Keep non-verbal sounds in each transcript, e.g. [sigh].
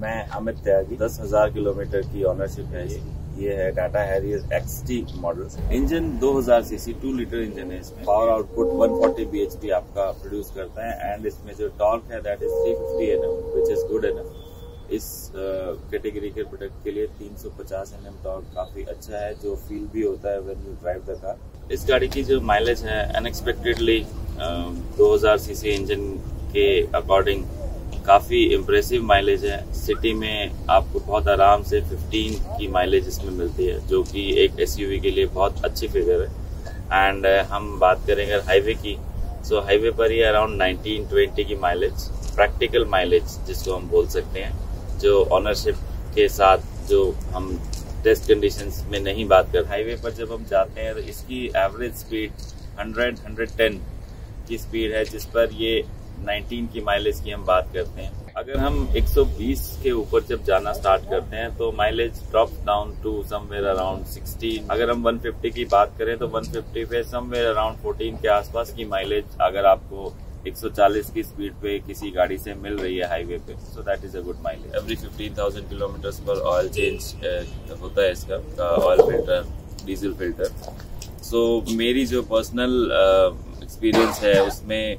मैं अमित त्यागी दस हज़ार किलोमीटर की ऑनरशिप है ये। है Tata Harrier XT model engine 2000 CC 2 litre engine है पावर आउटपुट 140 बीएचपी आपका प्रोड्यूस करता है। एंड इसमें जो टॉर्क है that is 350 NM which is good NM इस कैटेगरी के प्रोडक्ट के लिए 350 एनएम टॉर्क काफ़ी अच्छा है। जो फील भी होता है when you drive the car इस गाड़ी की जो माइलेज है अनएक्सपेक्टेडली दो हज़ार सीसी इंजन के अकॉर्डिंग काफ़ी इम्प्रेसिव माइलेज है। सिटी में आपको बहुत आराम से 15 की माइलेज इसमें मिलती है जो कि एक एसयूवी के लिए बहुत अच्छी फिगर है। एंड हम बात करेंगे हाईवे की सो so, हाईवे पर ये अराउंड 19-20 की माइलेज प्रैक्टिकल माइलेज जिसको हम बोल सकते हैं जो ऑनरशिप के साथ जो हम टेस्ट कंडीशंस में नहीं बात कर हाईवे पर जब हम जाते हैं तो इसकी एवरेज स्पीड 100 110 की स्पीड है, जिस पर ये 19 की माइलेज की हम बात करते हैं। अगर हम 120 के ऊपर जब जाना स्टार्ट करते हैं तो mileage drop down to somewhere around 16 अगर हम 150 की बात करें तो 150 पे समवेयर अराउंड 14 के आसपास की माइलेज अगर आपको 140 की स्पीड पे किसी गाड़ी से मिल रही है हाईवे पे। So that is a good mileage every 15,000 kilometre पर ऑयल चेंज होता है इसका oil filter diesel filter so मेरी जो पर्सनल एक्सपीरियंस uh, है उसमें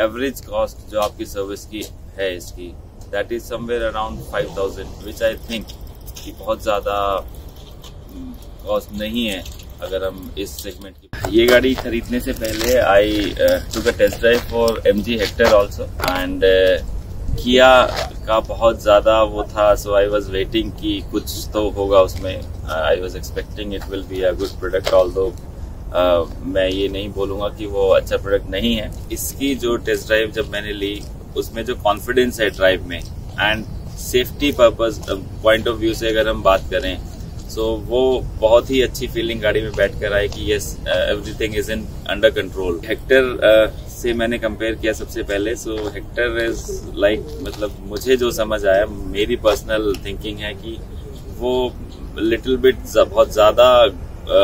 एवरेज कॉस्ट जो आपकी सर्विस की है इसकी that is somewhere around five thousand which I think कि बहुत ज़्यादा कॉस्ट hmm, नहीं है। अगर हम इस सेगमेंट की ये गाड़ी खरीदने से पहले I took a test drive for M G Hector also and किया का बहुत ज़्यादा वो था सो आई वॉज़ वेटिंग कि कुछ तो होगा उसमें। I was expecting it will be a good product although मैं ये नहीं बोलूँगा कि वो अच्छा प्रोडक्ट नहीं है। इसकी जो टेस्ट ड्राइव जब मैंने ली, उसमें जो कॉन्फिडेंस है ड्राइव में and safety purpose point of view से अगर हम बात करें सो so, वो बहुत ही अच्छी फीलिंग गाड़ी में बैठ कर आए कि yes everything is in under control Hector से मैंने कंपेयर किया सबसे पहले सो हेक्टर इज़ लाइक मतलब मुझे जो समझ आया मेरी पर्सनल थिंकिंग है कि वो लिटिल बिट बहुत ज़्यादा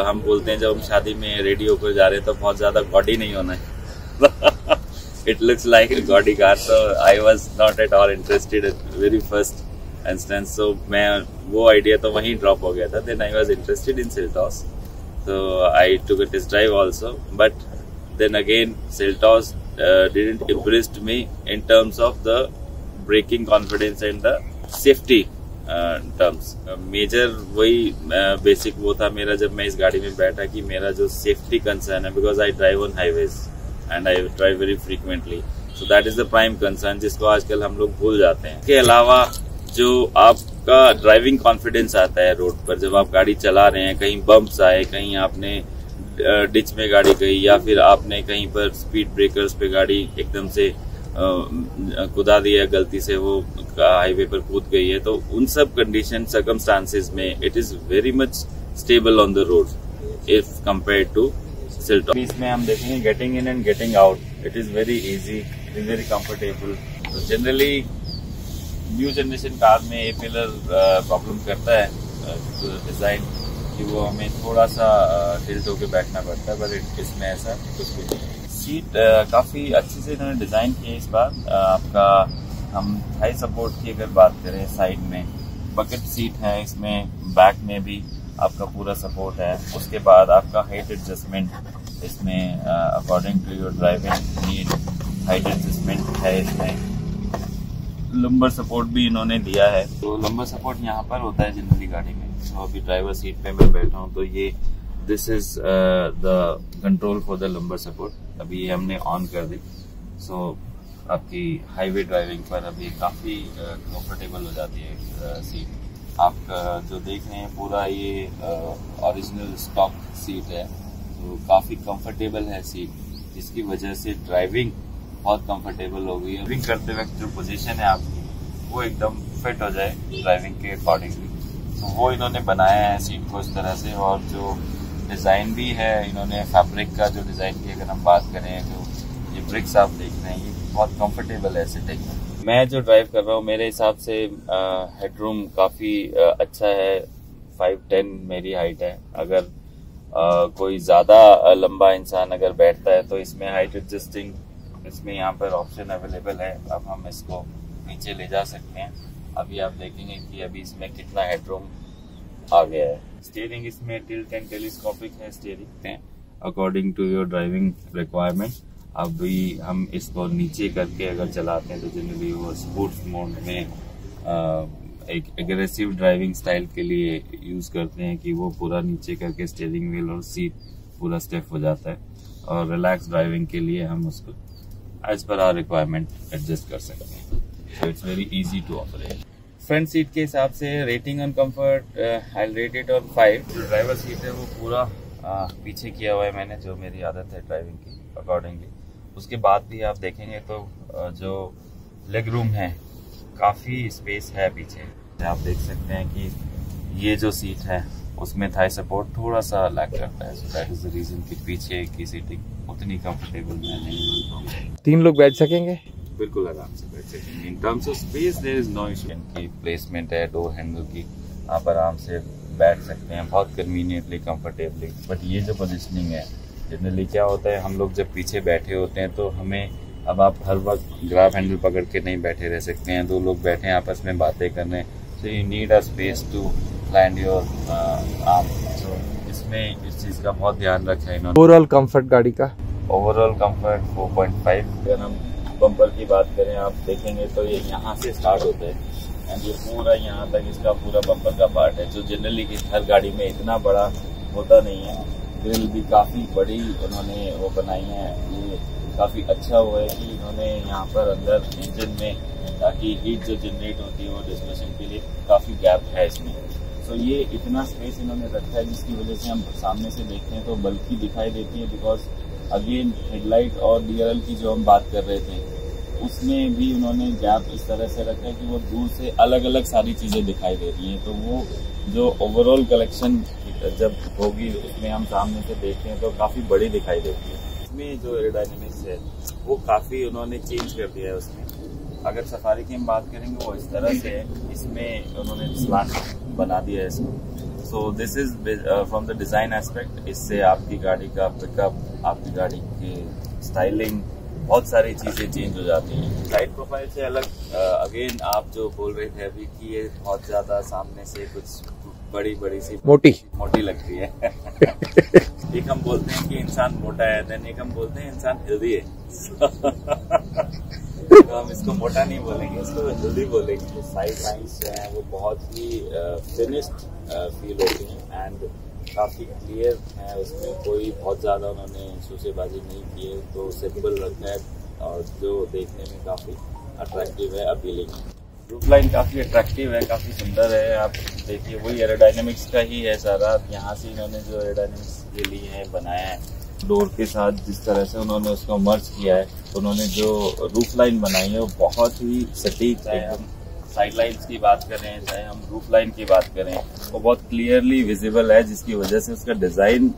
हम बोलते हैं जब हम शादी में रेडी होकर जा रहे हैं तो बहुत ज़्यादा गॉडी नहीं होना है। It looks like gaudy car I was not at all interested very first instance so मैं वो आइडिया तो वहीं ड्रॉप हो गया था. Then I was interested in Seltos तो I took test drive also but then again Seltos didn't impressed me in terms of the braking confidence and the safety terms major वही basic वो था मेरा जब मैं इस गाड़ी में बैठा कि मेरा जो सेफ्टी कंसर्न है because I drive on highways and I drive very frequently so that is the prime concern जिसको आजकल हम लोग भूल जाते हैं. इसके अलावा जो आपका ड्राइविंग कॉन्फिडेंस आता है रोड पर, जब आप गाड़ी चला रहे हैं, कहीं बम्प्स आए, कहीं आपने डिच में गाड़ी गई या फिर आपने कहीं पर स्पीड ब्रेकर्स पे गाड़ी एकदम से कुदा दिया गलती से वो हाईवे पर कूद गई है तो उन सब कंडीशन सर्कमस्टांसिस में it is very much stable on the road if compare to Seltos इसमें हम देखेंगे getting in and getting out it is very easy it is very comfortable तो जनरली न्यू जनरेशन कार में A pillar problem करता है design कि वो हमें थोड़ा सा टिल्ट होकर बैठना पड़ता है, पर इसमें ऐसा कुछ भी नहीं सीट काफ़ी अच्छे से इन्होंने डिज़ाइन की है इस बार। आपका हम हाई सपोर्ट की अगर बात करें साइड में बकेट सीट है इसमें बैक में भी आपका पूरा सपोर्ट है। उसके बाद आपका हाइट एडजस्टमेंट इसमें according to your driving need height adjustment है इसमें। लंबर सपोर्ट भी इन्होंने दिया है। तो लंबर सपोर्ट यहाँ पर होता है जनरली गाड़ी में। तो अभी ड्राइवर सीट पे मैं बैठा हूँ तो ये this is the control for the lumbar support अभी ये हमने ऑन कर दी। सो so, आपकी हाईवे ड्राइविंग पर अभी काफ़ी कंफर्टेबल uh, हो जाती है सीट uh, आप uh, जो देख रहे हैं पूरा ये ओरिजिनल स्टॉक सीट है। तो काफ़ी कंफर्टेबल है सीट जिसकी वजह से ड्राइविंग बहुत कंफर्टेबल हो गई है। ड्राइविंग करते वक्त जो पोजीशन है आपकी वो एकदम फिट हो जाए ड्राइविंग के अकॉर्डिंगली तो वो इन्होंने बनाया है सीट को इस तरह से और जो डिज़ाइन भी है इन्होंने फैब्रिक का जो डिज़ाइन की अगर हम बात करें तो ये ब्रिक्स आप देख रहे हैं ये बहुत कंफर्टेबल है सिटिंग में मैं जो ड्राइव कर रहा हूँ मेरे हिसाब से हेडरूम काफ़ी अच्छा है। फाइव टेन मेरी हाइट है। अगर आ, कोई ज़्यादा लंबा इंसान अगर बैठता है तो इसमें हाइट एडजस्टिंग इसमें यहाँ पर ऑप्शन अवेलेबल है। अब हम इसको नीचे ले जा सकते हैं। अभी आप देखेंगे कि अभी इसमें कितना हेडरूम आ गया है। स्टीयरिंग इसमें टिल्ट एंड टेलीस्कोपिक है steering according to your driving requirement अभी हम इसको नीचे करके अगर चलाते हैं तो जनरली वो स्पोर्ट्स मोड में आ, एक एग्रेसिव ड्राइविंग स्टाइल के लिए यूज़ करते हैं कि वो पूरा नीचे करके स्टेयरिंग व्हील और सीट पूरा स्टेप हो जाता है। और रिलैक्स ड्राइविंग के लिए हम उसको as per are requirement adjust कर सकते हैं so it's very easy to operate front seat के हिसाब से rating on comfort I rate it on five जो ड्राइवर सीट है वो पूरा uh, पीछे किया हुआ है मैंने जो मेरी आदत है ड्राइविंग की अकॉर्डिंगली उसके बाद भी आप देखेंगे तो uh, जो लेग रूम है काफ़ी स्पेस है पीछे। आप देख सकते हैं कि ये जो सीट है उसमें थाई सपोर्ट थोड़ा सा लैक करता है। So that is the reason कि पीछे की सीटिंग उतनी कंफर्टेबल मैं नहीं तीन लोग बैठ सकेंगे? बिल्कुल आराम से बैठ सकेंगे। In terms of space there is no issue इनकी प्लेसमेंट है डोर हैंडल की। आप आराम से बैठ सकते हैं बहुत कन्वीनियंटली कंफर्टेबली बट ये जो पोजिशनिंग है जनरली क्या होता है हम लोग जब पीछे बैठे होते हैं तो हमें अब आप हर वक्त ग्राफ हैंडल पकड़ के नहीं बैठे रह सकते हैं। दो लोग बैठे हैं आपस में बातें कर रहे हैं। So you need a space to land your arm so इसमें इस चीज़ का बहुत ध्यान रखा है इन्होंने। ओवरऑल कंफर्ट गाड़ी का? ओवरऑल कंफर्ट 4.5 अगर हम बम्पर की बात करें आप देखेंगे तो ये यहाँ से स्टार्ट होता है। एंड ये पूरा यहाँ तक इसका पूरा बम्पर का पार्ट है जो जनरली हर गाड़ी में इतना बड़ा होता नहीं है। ग्रिल भी काफ़ी बड़ी उन्होंने वो बनाई है। ये काफ़ी अच्छा हुआ है कि इन्होंने यहाँ पर अंदर इंजन में ताकि हीट जो जनरेट होती है वो डिस्प्लेशन के लिए काफ़ी गैप है इसमें। So ये इतना स्पेस इन्होंने रखा है जिसकी वजह से हम सामने से देखते हैं तो बल्कि दिखाई देती है बिकॉज़ अगेन हेडलाइट और डीआरएल की जो हम बात कर रहे थे, उसमें भी उन्होंने गैप इस तरह से रखा है कि वो दूर से अलग अलग सारी चीज़ें दिखाई दे रही हैं। तो वो जो ओवरऑल कलेक्शन जब होगी, उसमें हम सामने से देखते हैं तो काफ़ी बड़ी दिखाई देती है। इसमें जो एरोडाइनमिक्स है, वो काफ़ी उन्होंने चेंज कर दिया है उसमें। अगर सफारी की हम बात करेंगे वो इस तरह से इसमें उन्होंने स्लाट बना दिया है इसको। So this is from the design aspect इससे आपकी गाड़ी का पिकअप आपकी गाड़ी की स्टाइलिंग बहुत सारी चीज़ें चेंज हो जाती हैं। साइड प्रोफ़ाइल से अलग अगेन uh, आप जो बोल रहे थे अभी कि ये बहुत ज़्यादा सामने से कुछ बड़ी बड़ी सी मोटी। मोटी लगती है। [laughs] एक हम बोलते हैं कि इंसान मोटा है देन एक हम बोलते हैं इंसान हेल्दी है। [laughs] तो हम इसको मोटा नहीं बोलेंगे, इसको हेल्दी बोलेंगे। तो साइड लाइन्स जो हैं, वो बहुत ही फिनिश्ड फील होती हैं एंड काफ़ी क्लियर है। उसमें कोई बहुत ज़्यादा उन्होंने शूसेबाजी नहीं की है तो सिंपल लगता है और जो देखने में काफ़ी अट्रैक्टिव है अपीलिंग है। रूफ लाइन काफ़ी अट्रैक्टिव है, काफ़ी सुंदर है। आप देखिए, वही एरोडाइनमिक्स का ही है सारा। यहाँ से इन्होंने जो एरोडाइनमिक्स के लिए है बनाया है डोर के साथ जिस तरह से उन्होंने उसको मर्ज किया है उन्होंने जो रूफ लाइन बनाई है, वो बहुत ही सटीक है। हम साइड लाइन्स की बात करें चाहे हम रूफ लाइन की बात करें, वो बहुत क्लियरली विजिबल है, जिसकी वजह से उसका डिज़ाइन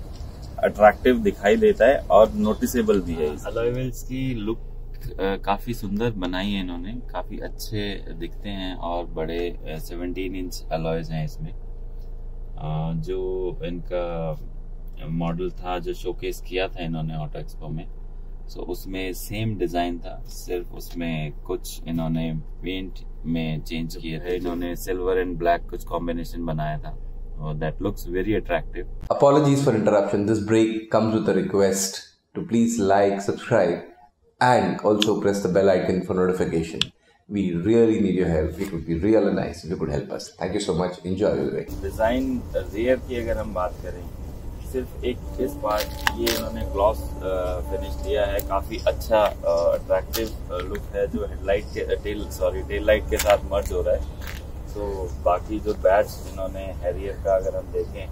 अट्रैक्टिव दिखाई देता है और नोटिसेबल भी है। अलॉयवेल्स की लुक काफ़ी सुंदर बनाई है इन्होंने, काफ़ी अच्छे दिखते हैं और बड़े 17 इंच अलॉयज हैं इसमें। जो इनका मॉडल था जो शोकेस किया था इन्होंने ऑटो एक्सपो में सो so, उसमें सेम डिज़ाइन था सिर्फ़ उसमें कुछ इन्होंने पेंट में चेंज किए थे इन्होंने सिल्वर एंड ब्लैक कुछ कॉम्बिनेशन बनाया था that looks very attractive. Apologies for interruption. This break comes with a request to please like, subscribe, and also press the bell icon for notification. We really need your help. It would be really nice if you could help us. Thank you so much. Enjoy the way. Design rear की अगर हम बात करें सिर्फ़ एक इस part ये इन्होंने ग्लॉस फिनिश दिया है। काफ़ी अच्छा अट्रैक्टिव लुक है जो हेडलाइट के टेल सॉरी टेल लाइट के साथ मर्ज हो रहा है। तो बाकी जो बैच इन्होंने हैरियर का अगर हम देखें,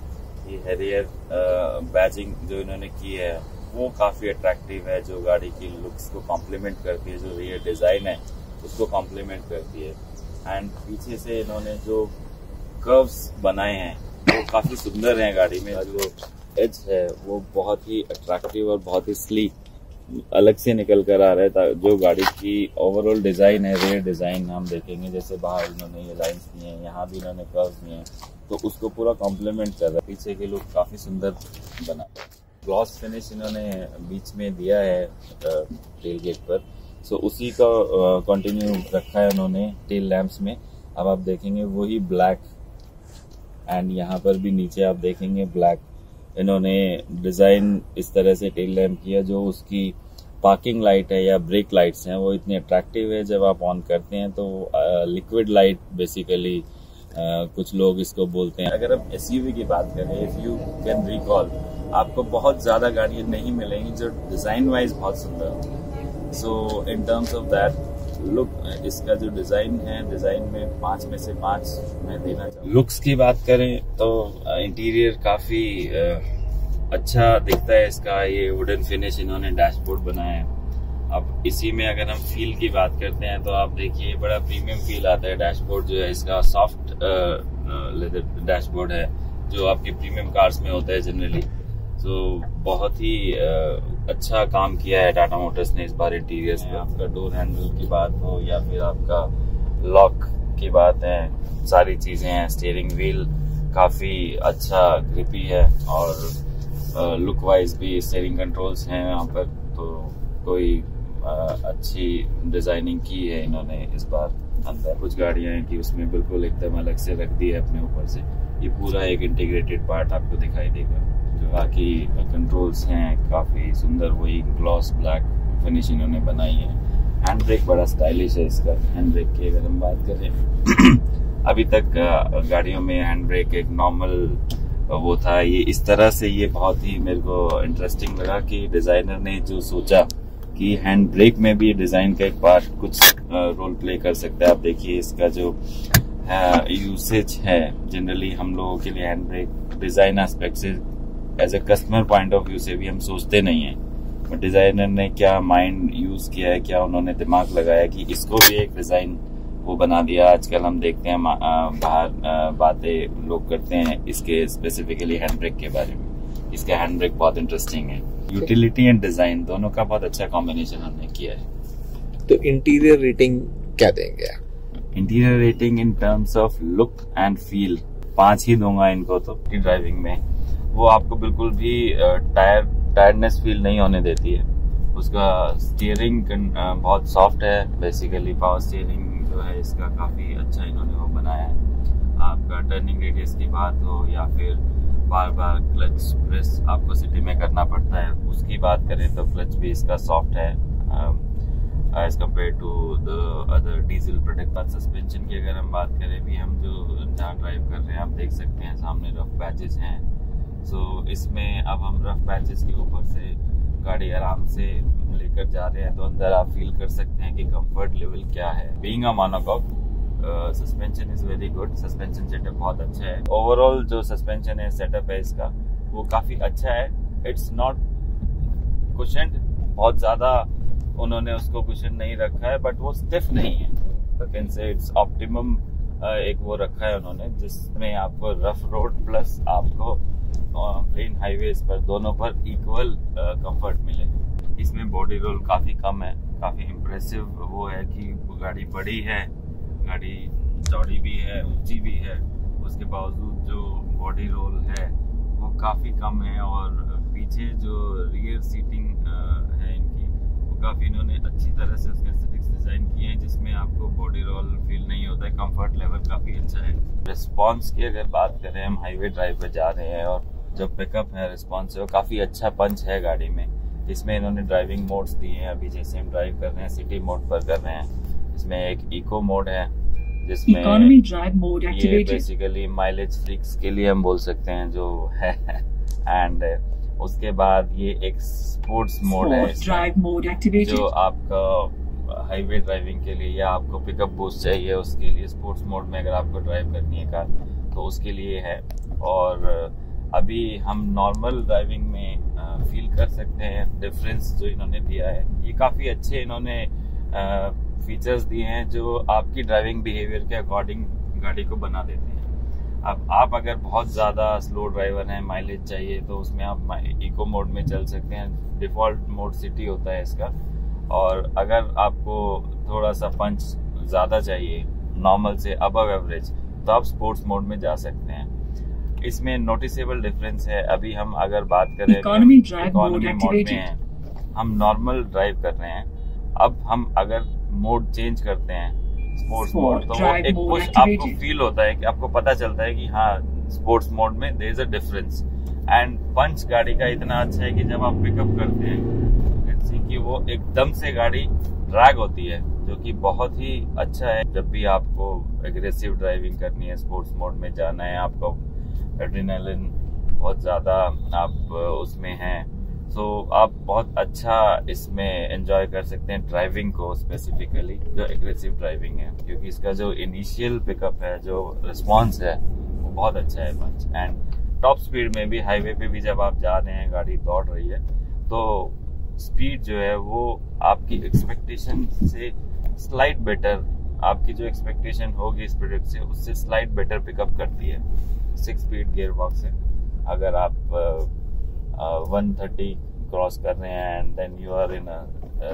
ये हैरियर बैचिंग जो इन्होंने की है, वो काफ़ी अट्रैक्टिव है, जो गाड़ी की लुक्स को कॉम्प्लीमेंट करती है, जो रियर डिज़ाइन है, उसको कॉम्प्लीमेंट करती है। एंड पीछे से इन्होंने जो कर्व्स बनाए हैं, वो काफ़ी सुंदर हैं गाड़ी में, जो एज है, वो बहुत ही अट्रैक्टिव और बहुत ही स्लीक अलग से निकल कर आ रहा है जो गाड़ी की ओवरऑल डिज़ाइन है रेयर डिज़ाइन हम देखेंगे, जैसे बाहर इन्होंने ये लाइंस दिए हैं, यहाँ भी इन्होंने कर्व दिए हैं तो उसको पूरा कॉम्प्लीमेंट कर रहा है। पीछे के लुक काफ़ी सुंदर बना। ग्लॉस फिनिश इन्होंने बीच में दिया है टेल गेट पर। सो उसी का कंटिन्यू रखा है उन्होंने टेल लैंप्स में। अब आप देखेंगे वही ब्लैक एंड यहाँ पर भी नीचे आप देखेंगे ब्लैक इन्होंने डिज़ाइन इस तरह से टेल लैम्प किया जो उसकी पार्किंग लाइट है या ब्रेक लाइट्स हैं, वो इतनी अट्रैक्टिव है, जब आप ऑन करते हैं तो लिक्विड लाइट बेसिकली कुछ लोग इसको बोलते हैं। अगर आप एसयूवी की बात करें इफ़ यू कैन रिकॉल आपको बहुत ज़्यादा गाड़ियाँ नहीं मिलेंगी जो डिज़ाइन वाइज बहुत सुंदर so in terms of that look इसका जो डिज़ाइन है डिज़ाइन में पाँच में से पाँच मैं देना चाहूँ लुक्स की बात करें तो इंटीरियर काफ़ी अच्छा दिखता है इसका। ये वुडन फिनिश इन्होंने डैशबोर्ड बनाया है। अब इसी में अगर हम फील की बात करते हैं तो आप देखिए, बड़ा प्रीमियम फील आता है। डैशबोर्ड जो है, इसका सॉफ्ट लेदर डैशबोर्ड है, जो आपके प्रीमियम कार्स में होता है जनरली तो बहुत ही अच्छा काम किया है टाटा मोटर्स ने इस बार इंटीरियर्स में आपका डोर हैंडल की बात हो या फिर आपका लॉक की बात है सारी चीज़ें हैं स्टीयरिंग व्हील काफ़ी अच्छा ग्रिपी है और लुक वाइज भी स्टीयरिंग कंट्रोल्स हैं यहाँ पर तो कोई अच्छी डिज़ाइनिंग की है इन्होंने इस बार अंदर। कुछ गाड़ियाँ हैं कि उसमें बिल्कुल एकदम अलग से रख दी है अपने ऊपर से। ये पूरा एक इंटीग्रेटेड पार्ट आपको दिखाई देगा। बाकी कंट्रोल्स हैं, काफ़ी सुंदर वही ग्लॉस ब्लैक फिनिश इन्होंने बनाई है। हैंड ब्रेक बड़ा स्टाइलिश है इसका हैंड ब्रेक की अगर हम बात करें। [clears throat] अभी तक गाड़ियों में हैंड ब्रेक एक नॉर्मल वो था। ये इस तरह से ये बहुत ही मेरे को इंटरेस्टिंग लगा कि डिज़ाइनर ने जो सोचा कि हैंड ब्रेक में भी डिज़ाइन का एक पार्ट कुछ रोल प्ले कर सकता है। आप देखिए इसका जो यूसेज है जनरली हम लोगों के लिए हैंड ब्रेक डिज़ाइन एस्पेक्ट से as a customer point of view से भी हम सोचते नहीं है। बट डिज़ाइनर ने क्या माइंड यूज़ किया है क्या उन्होंने दिमाग लगाया कि इसको भी एक डिज़ाइन वो बना दिया। आजकल हम देखते हैं बाहर बातें लोग करते हैं इसके स्पेसिफिकली हैंड ब्रेक के बारे में। इसका हैंड ब्रेक बहुत इंटरेस्टिंग है। यूटिलिटी एंड डिज़ाइन दोनों का बहुत अच्छा कॉम्बिनेशन हमने किया है। तो इंटीरियर रेटिंग क्या देंगे interior rating in terms of look and feel पाँच ही दूँगा इनको तो ड्राइविंग में। वो आपको बिल्कुल भी टायर, टायर्डनेस फील नहीं होने देती है। उसका स्टीयरिंग बहुत सॉफ्ट है। बेसिकली पावर स्टीयरिंग जो है, इसका काफ़ी अच्छा इन्होंने वो बनाया है। आपका टर्निंग रेडियस की बात हो या फिर बार बार क्लच प्रेस आपको सिटी में करना पड़ता है, उसकी बात करें तो क्लच भी इसका सॉफ्ट है। As compare to the other diesel product बाद सस्पेंशन की अगर हम बात करें, भी हम जो जहाँ ड्राइव कर रहे हैं, आप देख सकते हैं सामने रफ पैचेस हैं। सो इसमें अब हम रफ पैचेस के ऊपर से गाड़ी आराम से लेकर जा रहे हैं तो अंदर आप फील कर सकते हैं कि कंफर्ट लेवल क्या है। Being a monocoque suspension is very good suspension setup बहुत अच्छा है। ओवरऑल जो सस्पेंशन है सेटअप है इसका, वो काफ़ी अच्छा है। इट्स नॉट कुशन बहुत ज़्यादा उन्होंने उसको कुशन नहीं रखा है बट वो स्टिफ नहीं है। इट्स ऑप्टिमम एक वो रखा है उन्होंने, जिसमें आपको रफ रोड प्लस आपको प्लेन हाईवेज पर दोनों पर इक्वल कंफर्ट मिले। इसमें बॉडी रोल काफ़ी कम है, काफ़ी इम्प्रेसिव वो है कि गाड़ी बड़ी है, गाड़ी चौड़ी भी है, ऊँची भी है, उसके बावजूद जो बॉडी रोल है, वो काफ़ी कम है और पीछे जो रियर सीटिंग है इनकी, वो काफ़ी इन्होंने अच्छी तरह से उसके डिज़ाइन किए हैं, जिसमें आपको बॉडी रोल फील नहीं होता है कंफर्ट लेवल है रिस्पॉन्स की अगर बात करें हम हाईवे ड्राइव पे जा रहे हैं और जो पिकअप है रिस्पॉन्स है वो काफ़ी अच्छा पंच है गाड़ी में। इसमें इन्होंने ड्राइविंग मोड्स दिए हैं। अभी जैसे हम ड्राइव कर रहे हैं सिटी मोड पर कर रहे हैं इसमें एक इको मोड है जिसमें ये बेसिकली माइलेज फ्रिक्स के लिए हम बोल सकते हैं जो है एंड उसके बाद ये एक स्पोर्ट्स मोड है ड्राइव मोड जो आपका हाईवे ड्राइविंग के लिए या आपको पिकअप बूस्ट चाहिए उसके लिए स्पोर्ट्स मोड में अगर आपको ड्राइव करनी है कार तो उसके लिए है। और अभी हम नॉर्मल ड्राइविंग में फील कर सकते हैं। डिफरेंस जो इन्होंने दिया है, ये काफ़ी अच्छे इन्होंने फीचर्स दिए हैं जो आपकी ड्राइविंग बिहेवियर के अकॉर्डिंग गाड़ी को बना देते हैं। अब आप अगर बहुत ज़्यादा स्लो ड्राइवर हैं, माइलेज चाहिए तो उसमें आप इको मोड में चल सकते हैं। डिफ़ॉल्ट मोड सिटी होता है इसका। और अगर आपको थोड़ा सा पंच ज़्यादा चाहिए नॉर्मल से अबव एवरेज तो आप स्पोर्ट्स मोड में जा सकते हैं। इसमें नोटिसेबल डिफरेंस है। अभी हम अगर बात करें इकोनॉमी मोड में हैं हम नॉर्मल ड्राइव कर रहे हैं। अब हम अगर मोड चेंज करते हैं स्पोर्ट्स मोड तो वो एक पुश आपको फील होता है कि आपको पता चलता है कि हाँ स्पोर्ट्स मोड में there is a difference and punch गाड़ी का इतना अच्छा है कि जब आप पिकअप करते हैं सी कि वो एकदम से गाड़ी ड्रैग होती है, जो कि बहुत ही अच्छा है। जब भी आपको एग्रेसिव ड्राइविंग करनी है स्पोर्ट्स मोड में जाना है, आपको एड्रेनालिन बहुत ज़्यादा आप उसमें हैं। सो आप बहुत अच्छा इसमें एंजॉय कर सकते हैं ड्राइविंग को स्पेसिफिकली जो एग्रेसिव ड्राइविंग है। क्योंकि इसका जो इनिशियल पिकअप है, जो रिस्पॉन्स है, वो बहुत अच्छा है पंच एंड टॉप स्पीड में भी हाईवे पे भी जब आप जा रहे हैं, गाड़ी दौड़ रही है तो स्पीड जो है वो आपकी एक्सपेक्टेशन से स्लाइट बेटर आपकी जो एक्सपेक्टेशन होगी इस प्रोडक्ट से, उससे स्लाइट बेटर पिकअप करती है। सिक्स स्पीड गियर बॉक्स है। अगर आप वन थर्टी क्रॉस कर रहे हैं and then you are in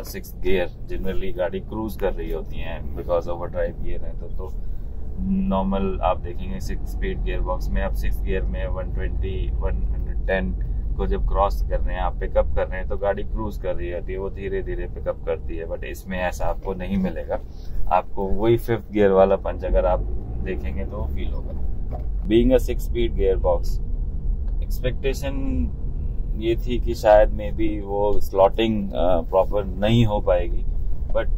six gear generally गाड़ी क्रूज कर रही होती है बिकॉज़ ओवर ड्राइव गियर है तो तो नॉर्मल आप देखेंगे सिक्स स्पीड गियर बॉक्स में। आप सिक्स गियर में 120 110 को जब क्रॉस कर रहे हैं, आप पिकअप कर रहे हैं तो गाड़ी क्रूज कर रही होती है, वो धीरे धीरे पिकअप करती है बट इसमें ऐसा आपको नहीं मिलेगा। आपको वही फिफ्थ गियर वाला पंच अगर आप देखेंगे तो फील होगा। Being a six speed gear box expectation ये थी कि शायद मे बी वो स्लॉटिंग प्रॉपर नहीं हो पाएगी बट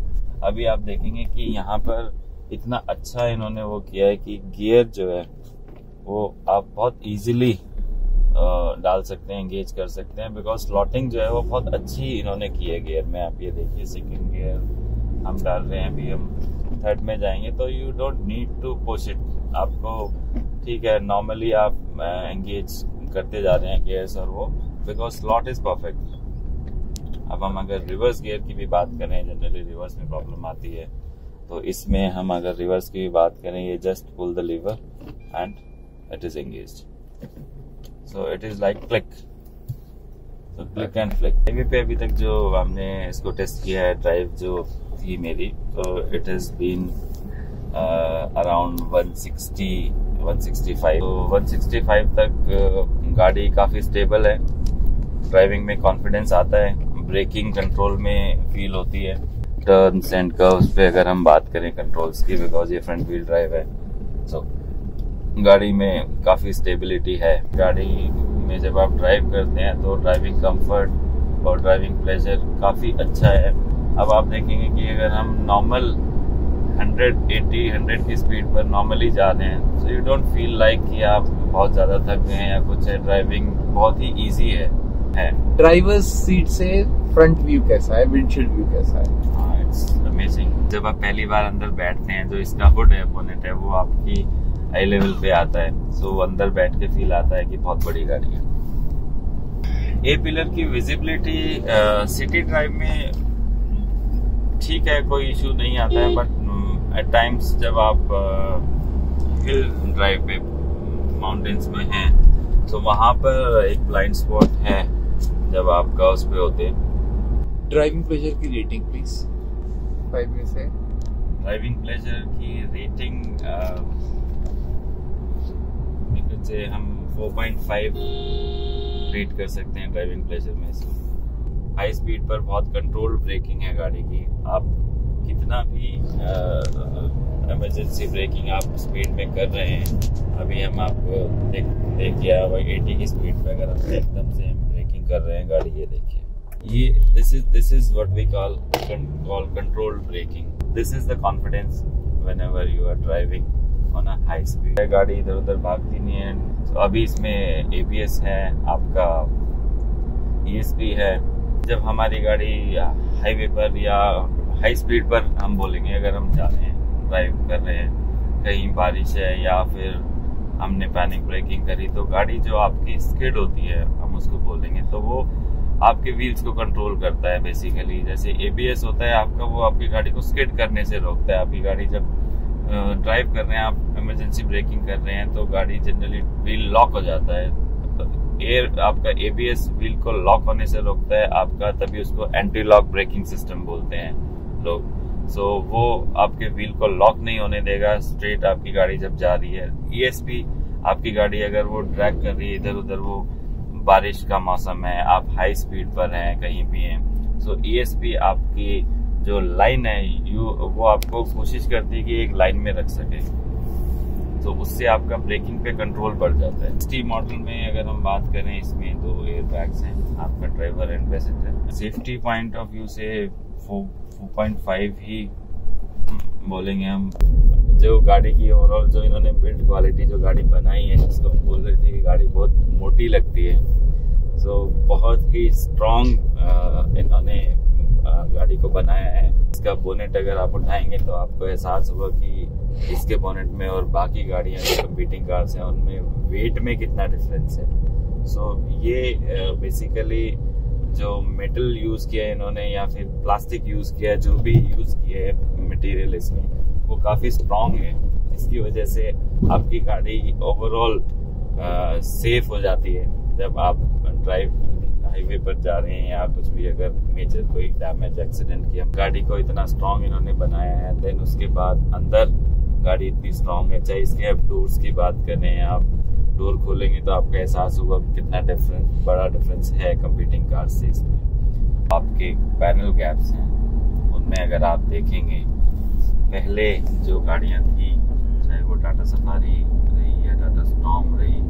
अभी आप देखेंगे कि यहाँ पर इतना अच्छा इन्होंने वो किया है कि गियर जो है, वो आप बहुत इजीली डाल सकते हैं एंगेज कर सकते हैं बिकॉज़ स्लॉटिंग जो है वो बहुत अच्छी इन्होंने की है गियर में। आप ये देखिए सेकेंड गियर हम डाल रहे हैं, अभी हम थर्ड में जाएँगे तो you don't need to push it आपको ठीक है नॉर्मली आप एंगेज करते जा रहे हैं गियर्स और वो बिकॉज़ स्लॉट इज़ परफेक्ट अब हम अगर रिवर्स गियर की भी बात करें जनरली रिवर्स में प्रॉब्लम आती है तो इसमें हम अगर रिवर्स की भी बात करें, ये just pull the lever and it is engage so it is like click तो क्लिक एंड फ्लिक हाईवे पे अभी तक जो हमने इसको टेस्ट किया है ड्राइव जो थी मेरी तो इट हैज़ बीन अराउंड 160 165 तो 165 तक uh, गाड़ी काफ़ी स्टेबल है। ड्राइविंग में कॉन्फिडेंस आता है। ब्रेकिंग कंट्रोल में फील होती है। टर्न्स एंड कर्व्स पे अगर हम बात करें कंट्रोल्स की बिकॉज़ ये फ्रंट व्हील ड्राइव है। सो so, गाड़ी में काफ़ी स्टेबिलिटी है। गाड़ी में जब आप ड्राइव करते हैं तो ड्राइविंग कंफर्ट और ड्राइविंग प्लेजर काफ़ी अच्छा है। अब आप देखेंगे कि अगर हम नॉर्मल 180 100 की स्पीड पर नॉर्मली जा रहे हैं so you don't feel like कि आप बहुत ज़्यादा थक गए हैं या कुछ है। ड्राइविंग बहुत ही ईजी है। है। ड्राइवर्स सीट से फ्रंट व्यू कैसा है? विंडशील्ड व्यू कैसा है? हाँ इट्स अमेजिंग जब आप पहली बार अंदर बैठते हैं जो इसका हुड है बोनेट है वो आपकी आई लेवल पे आता है सो अंदर बैठ के फील आता है कि बहुत बड़ी गाड़ी है। ए पिलर की विजिबिलिटी सिटी ड्राइव में ठीक है कोई इशू नहीं आता है बट एट टाइम्स जब आप हिल ड्राइव पे माउंटेन्स में हैं तो वहाँ पर एक ब्लाइंड स्पॉट है जब आप कर्व्स पे होते हैं। ड्राइविंग प्लेजर की रेटिंग प्लीज़ फाइव में से। ड्राइविंग प्लेजर की रेटिंग से हम 4.5 रेट कर सकते हैं ड्राइविंग प्लेजर में इसको। हाई स्पीड पर बहुत कंट्रोल ब्रेकिंग है गाड़ी की। आप कितना भी इमरजेंसी ब्रेकिंग आप स्पीड में कर रहे हैं, अभी हम आपको देख देख गया एटी की स्पीड पर अगर हम एकदम से हम ब्रेकिंग कर रहे हैं गाड़ी, ये देखिए। ये this is this is what we call call control braking this is the confidence ever you are driving on high speed गाड़ी इधर उधर भागती नहीं है। तो अभी इसमें एबीएस है, आपका ईएसपी है। जब हमारी गाड़ी हाईवे पर या हाई स्पीड पर हम बोलेंगे, अगर हम जा रहे हैं ड्राइव कर रहे हैं, कहीं बारिश है या फिर हमने पैनिक ब्रेकिंग करी तो गाड़ी जो आपकी स्किड होती है, हम उसको बोलेंगे तो वो आपके व्हील्स को कंट्रोल करता है बेसिकली जैसे एबीएस होता है, आपका वो आपकी गाड़ी को स्किड करने से रोकता है। आपकी गाड़ी जब ड्राइव कर रहे हैं आप इमरजेंसी ब्रेकिंग कर रहे हैं तो गाड़ी जनरली व्हील लॉक हो जाता है। एयर आपका एबीएस व्हील को लॉक होने से रोकता है आपका तभी उसको एंटी लॉक ब्रेकिंग सिस्टम बोलते हैं लोग। सो so, वो आपके व्हील को लॉक नहीं होने देगा स्ट्रेट आपकी गाड़ी जब जा रही है। ईएसपी आपकी गाड़ी अगर वो ड्रैग कर रही है इधर उधर वो बारिश का मौसम है आप हाई स्पीड पर हैं कहीं भी हैं। सो ईएसपी आपकी जो लाइन है यू वो आपको कोशिश करती है कि एक लाइन में रख सके। तो उससे आपका ब्रेकिंग पे कंट्रोल बढ़ जाता है। टी मॉडल में अगर हम बात करें इसमें दो एयर बैग्स हैं आपका driver and passenger safety point of view से फोर पॉइंट फाइव ही बोलेंगे हम। जो गाड़ी की ओवरऑल जो इन्होंने बिल्ड क्वालिटी जो गाड़ी बनाई है जिसको हम बोल रहे थे कि गाड़ी बहुत मोटी लगती है। सो so, बहुत ही स्ट्रॉन्ग इन्होंने गाड़ी को बनाया है। इसका बोनेट अगर आप उठाएँगे तो आपको एहसास होगा कि इसके बोनेट में और बाकी गाड़ियाँ जो कम्पीटिंग कार्स हैं उनमें वेट में कितना डिफरेंस है। सो so, ये बेसिकली जो मेटल यूज़ किया है इन्होंने या फिर प्लास्टिक यूज़ किया जो भी यूज़ किया है मटेरियल इसमें वो काफ़ी स्ट्रांग है। इसकी वजह से आपकी गाड़ी ओवरऑल सेफ़ हो जाती है। जब आप ड्राइव हाईवे पर जा रहे हैं या कुछ भी अगर मेजर कोई डैमेज एक्सीडेंट किया। गाड़ी को इतना स्ट्रॉन्ग इन्होंने बनाया है देन उसके बाद अंदर गाड़ी इतनी स्ट्रॉन्ग है, चाहे इसके अब डोर्स की बात करें, आप डोर खोलेंगे तो आपका एहसास होगा कितना डिफरेंस बड़ा डिफरेंस है कंपीटिंग कार से इसमें। आपके पैनल गैप्स हैं। उनमें अगर आप देखेंगे, पहले जो गाड़ियाँ थी, चाहे वो टाटा सफारी रही या टाटा स्टॉम रही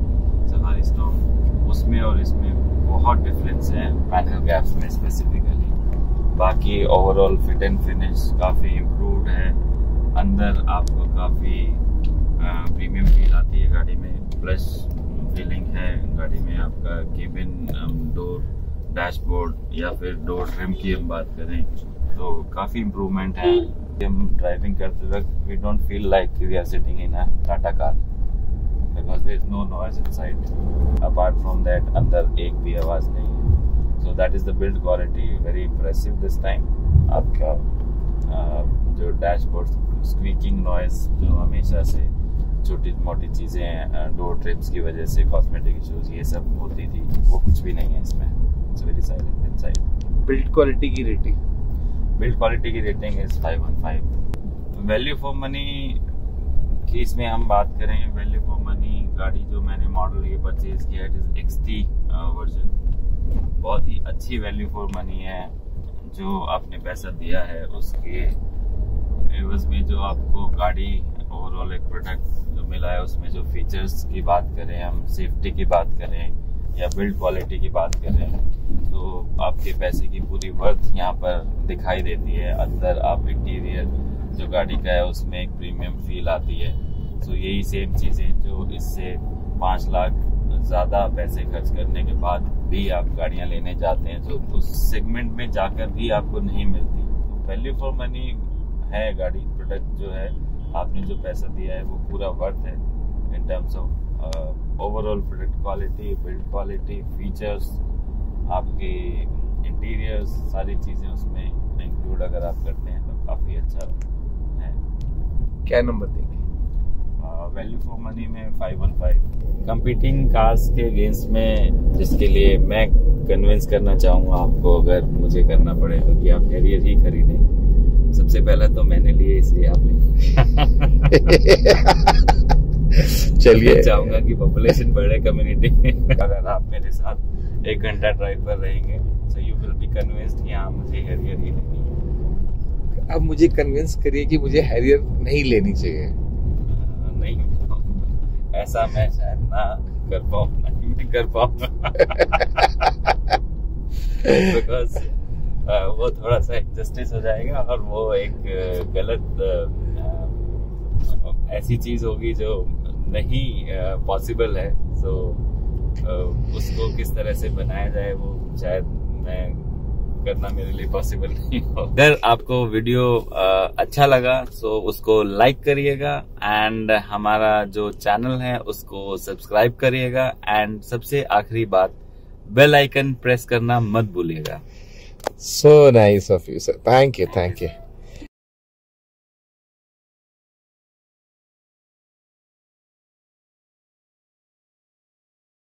सफारी स्टॉम उसमें और इसमें बहुत डिफरेंस है पैनल गैप्स में स्पेसिफिकली बाकी ओवरऑल फिट एंड फिनिश काफ़ी इम्प्रूवड है। अंदर आपको काफ़ी प्रीमियम फील आती है गाड़ी में। प्लस फीलिंग है गाड़ी में आपका केबिन डोर डैशबोर्ड या फिर डोर ट्रिम की हम बात करें तो काफ़ी इम्प्रूवमेंट है। हम ड्राइविंग करते वक्त we don't feel like we are sitting in a Tata car because there is no noise inside apart from that अंदर एक भी आवाज़ नहीं। है so that is the build quality very impressive this time आपका जो डैशबोर्ड स्क्वीकिंग नॉइज़ जो हमेशा से छोटी मोटी चीज़ें डोर ट्रिप्स की वजह से कॉस्मेटिक इश्यूज़ ये सब होती थी वो कुछ भी नहीं है इसमें। It's very silent inside build quality की रेटिंग बिल्ड क्वालिटी की rating is five one five value for money की इसमें हम बात करें वैल्यू फॉर मनी गाड़ी जो मैंने मॉडल ये परचेज किया it is X T version बहुत ही अच्छी वैल्यू फॉर मनी है, जो आपने पैसा दिया है उसके एवज में जो आपको गाड़ी ओवरऑल एक प्रोडक्ट जो मिला है, उसमें जो फीचर्स की बात करें, हम सेफ्टी की बात करें या बिल्ड क्वालिटी की बात करें तो आपके पैसे की पूरी वर्थ यहाँ पर दिखाई देती है, अंदर आप इंटीरियर जो गाड़ी का है, उसमें एक प्रीमियम फील आती है। तो यही सेम चीज़ें जो इससे पाँच लाख ज़्यादा पैसे खर्च करने के बाद भी आप गाड़ियाँ लेने जाते हैं तो उस सेगमेंट में जाकर भी आपको नहीं मिलती। वैल्यू फॉर मनी है गाड़ी प्रोडक्ट जो है, आपने जो पैसा दिया है, वो पूरा वर्थ है in terms of overall product quality build quality features आपके इंटीरियर्स सारी चीज़ें उसमें इंक्लूड अगर आप करते हैं तो काफ़ी अच्छा क्या नंबर देंगे? वैल्यू फॉर मनी में five one five competing cars के अगेंस्ट में जिसके लिए मैं कन्विंस करना चाहूँगा आपको अगर मुझे करना पड़े तो कि आप हैरियर ही खरीदें। सबसे पहला तो मैंने लिए इसलिए आपने। [laughs] चलिए। चाहूँगा कि पॉपुलेशन बढ़े कम्युनिटी में अगर आप मेरे साथ एक घंटा ड्राइव पर रहेंगे so you will be convinced कि हाँ मुझे हैरियर ही लेनी है अब मुझे कन्विंस करिए कि मुझे हैरियर नहीं लेनी चाहिए। नहीं। ऐसा मैं शायद ना कर पाऊँ, नहीं कर बिकॉज़ वो थोड़ा सा जस्टिस हो जाएगा और वो एक गलत ऐसी चीज़ होगी जो नहीं पॉसिबल है। तो उसको किस तरह से बनाया जाए वो शायद मैं करना मेरे लिए पॉसिबल नहीं हो अगर आपको वीडियो अच्छा लगा तो उसको लाइक करिएगा एंड हमारा जो चैनल है उसको सब्सक्राइब करिएगा एंड सबसे आखिरी बात बेल आइकन प्रेस करना मत भूलिएगा। So nice of you sir thank you thank you.